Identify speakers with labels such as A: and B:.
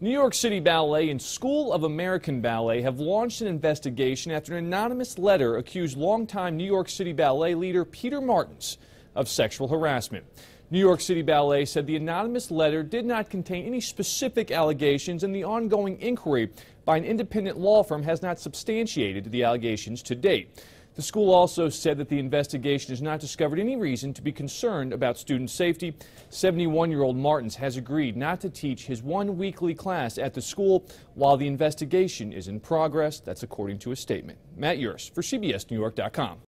A: New York City Ballet and School of American Ballet have launched an investigation after an anonymous letter accused longtime New York City Ballet leader Peter Martins of sexual harassment. New York City Ballet said the anonymous letter did not contain any specific allegations and the ongoing inquiry by an independent law firm has not substantiated the allegations to date. The school also said that the investigation has not discovered any reason to be concerned about student safety. 71-year-old Martins has agreed not to teach his one weekly class at the school while the investigation is in progress. That's according to a statement. Matt Yurus for CBSNewYork.com.